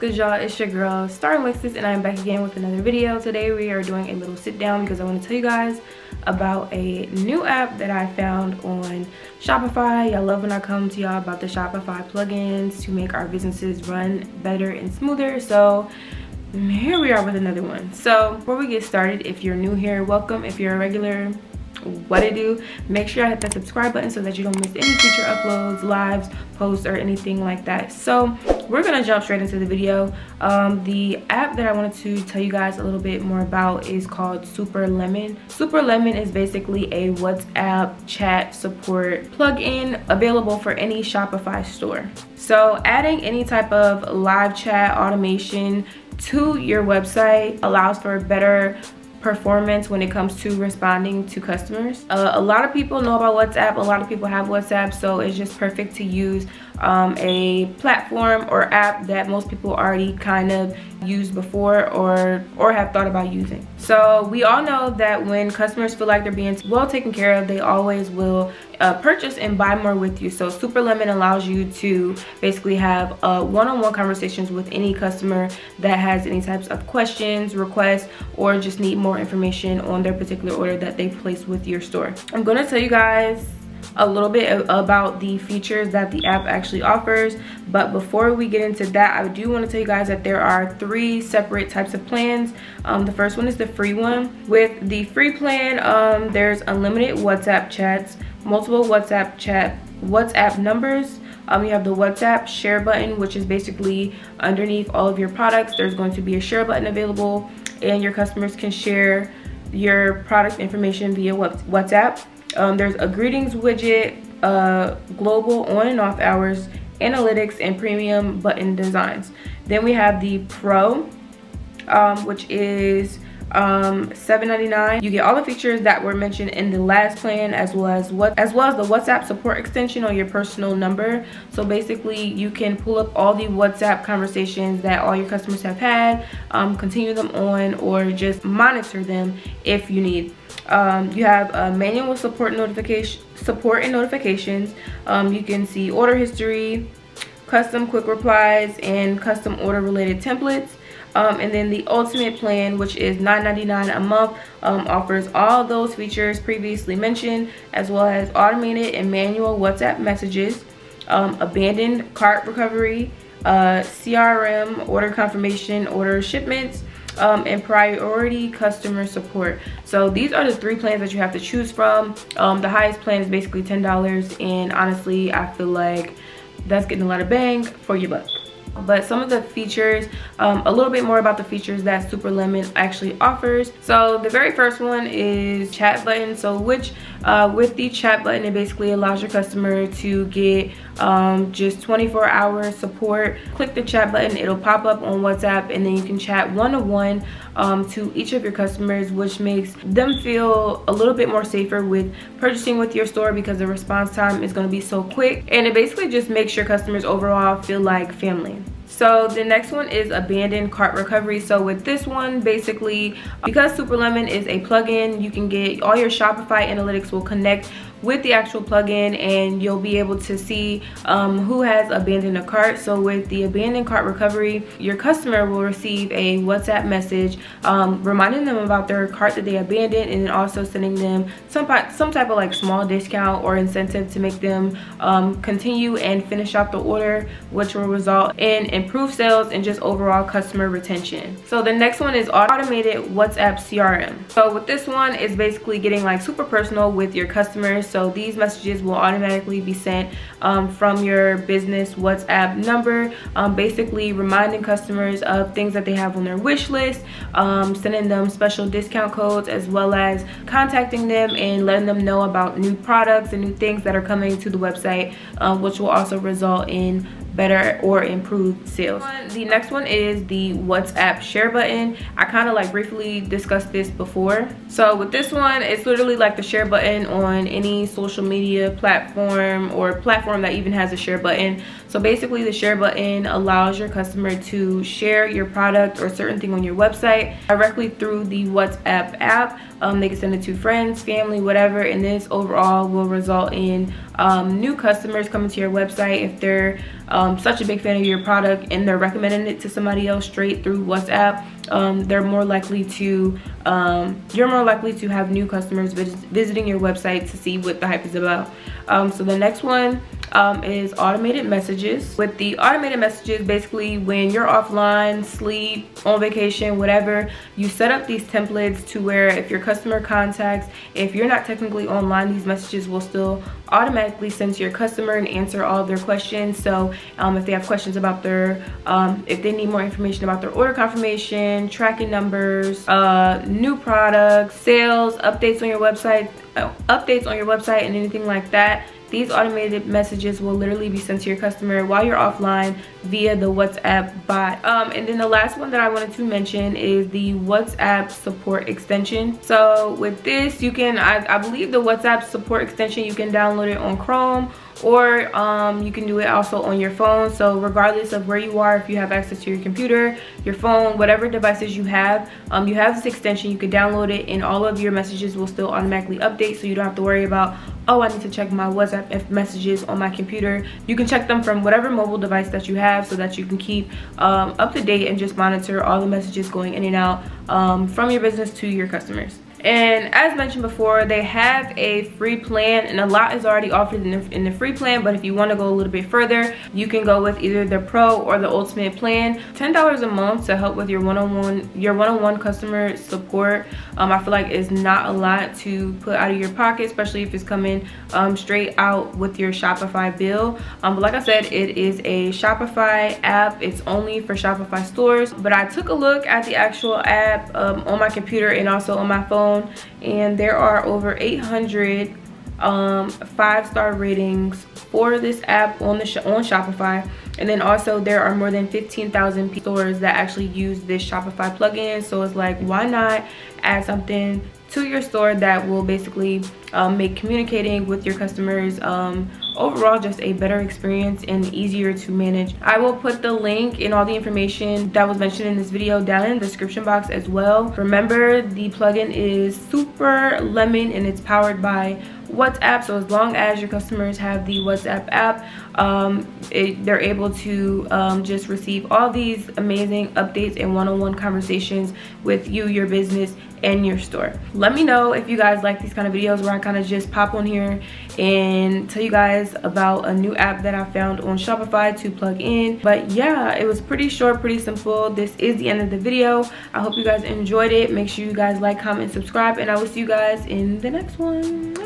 good y'all? It's your girl Starring Lexis and i'm back again with another video. Today we are doing a little sit down because i want to tell you guys about a new app that i found on shopify. Y'all love when i come to y'all about the shopify plugins to make our businesses run better and smoother. So here we are with another one. So before we get started if you're new here welcome. If you're a regular what I do. Make sure I hit that subscribe button so that you don't miss any future uploads lives posts or anything like that. So we're gonna jump straight into the video. Um, the app that I wanted to tell you guys a little bit more about is called super lemon. Super lemon is basically a WhatsApp chat support plugin available for any Shopify store. So adding any type of live chat automation to your website allows for better performance when it comes to responding to customers. Uh, a lot of people know about WhatsApp. A lot of people have WhatsApp, so it's just perfect to use um, a platform or app that most people already kind of used before or or have thought about using. So we all know that when customers feel like they're being well taken care of, they always will uh, purchase and buy more with you. So Super Lemon allows you to basically have uh, one-on-one -on -one conversations with any customer that has any types of questions, requests, or just need more information on their particular order that they place with your store. I'm gonna tell you guys a little bit about the features that the app actually offers but before we get into that i do want to tell you guys that there are three separate types of plans um, the first one is the free one with the free plan um, there's unlimited whatsapp chats multiple whatsapp chat whatsapp numbers um, you have the WhatsApp share button, which is basically underneath all of your products. There's going to be a share button available and your customers can share your product information via WhatsApp. Um, there's a greetings widget, uh, global on and off hours, analytics, and premium button designs. Then we have the Pro, um, which is um 7.99 you get all the features that were mentioned in the last plan as well as what as well as the whatsapp support extension on your personal number. So basically you can pull up all the whatsapp conversations that all your customers have had um, continue them on or just monitor them if you need. Um, you have a manual support notification support and notifications. Um, you can see order history custom quick replies and custom order related templates um, and then the ultimate plan which is $9.99 a month um, offers all those features previously mentioned as well as automated and manual whatsapp messages um, abandoned cart recovery uh, crm order confirmation order shipments um, and priority customer support. So these are the three plans that you have to choose from. Um, the highest plan is basically $10 and honestly, I feel like that's getting a lot of bang for your buck but some of the features um, a little bit more about the features that super lemon actually offers. So the very first one is chat button. So which uh, with the chat button it basically allows your customer to get um, just 24 hour support click the chat button it'll pop up on whatsapp and then you can chat one-on-one um, to each of your customers which makes them feel a little bit more safer with purchasing with your store because the response time is going to be so quick and it basically just makes your customers overall feel like family so the next one is abandoned cart recovery. So with this one, basically, because Super Lemon is a plugin, you can get all your Shopify analytics will connect with the actual plugin and you'll be able to see um, who has abandoned a cart. So with the abandoned cart recovery, your customer will receive a WhatsApp message um, reminding them about their cart that they abandoned and then also sending them some, some type of like small discount or incentive to make them um, continue and finish out the order, which will result in improved sales and just overall customer retention. So the next one is automated WhatsApp CRM. So with this one, it's basically getting like super personal with your customers so these messages will automatically be sent um, from your business WhatsApp number, um, basically reminding customers of things that they have on their wish list, um, sending them special discount codes, as well as contacting them and letting them know about new products and new things that are coming to the website, um, which will also result in better or improved sales. The next one is the WhatsApp share button. I kind of like briefly discussed this before. So with this one, it's literally like the share button on any social media platform or platform that even has a share button. So basically the share button allows your customer to share your product or certain thing on your website directly through the WhatsApp app. Um, they can send it to friends family whatever and this overall will result in um, new customers coming to your website if they're um, such a big fan of your product and they're recommending it to somebody else straight through whatsapp um, they're more likely to um, you're more likely to have new customers vis visiting your website to see what the hype is about. Um, so the next one um, is automated messages. With the automated messages, basically when you're offline, sleep, on vacation, whatever, you set up these templates to where if your customer contacts, if you're not technically online, these messages will still automatically send to your customer and answer all their questions. So um, if they have questions about their, um, if they need more information about their order confirmation, tracking numbers, uh, new products, sales, updates on your website, uh, updates on your website and anything like that, these automated messages will literally be sent to your customer while you're offline via the WhatsApp bot. Um, and then the last one that I wanted to mention is the WhatsApp support extension. So with this, you can, I, I believe the WhatsApp support extension, you can download it on Chrome or um, you can do it also on your phone. So regardless of where you are if you have access to your computer your phone whatever devices you have um, you have this extension. You can download it and all of your messages will still automatically update. So you don't have to worry about oh I need to check my WhatsApp messages on my computer. You can check them from whatever mobile device that you have so that you can keep um, up to date and just monitor all the messages going in and out um, from your business to your customers and as mentioned before they have a free plan and a lot is already offered in the, in the free plan but if you want to go a little bit further you can go with either the pro or the ultimate plan. $10 a month to help with your one-on-one -on -one, your one-on-one -on -one customer support um, I feel like is not a lot to put out of your pocket especially if it's coming um, straight out with your Shopify bill. Um, but like I said it is a Shopify app. It's only for Shopify stores. But I took a look at the actual app um, on my computer and also on my phone phone and there are over 800 um, five-star ratings for this app on the on Shopify and then also there are more than 15,000 stores that actually use this Shopify plugin so it's like why not add something to your store that will basically um, make communicating with your customers um, overall just a better experience and easier to manage. I will put the link and all the information that was mentioned in this video down in the description box as well. Remember the plugin is super lemon and it's powered by WhatsApp so as long as your customers have the WhatsApp app um, it, they're able to um, just receive all these amazing updates and one-on-one -on -one conversations with you your business and your store. Let me know if you guys like these kind of videos where I kind of just pop on here and tell you guys about a new app that I found on Shopify to plug in. But yeah it was pretty short pretty simple. This is the end of the video. I hope you guys enjoyed it. Make sure you guys like comment subscribe and I will see you guys in the next one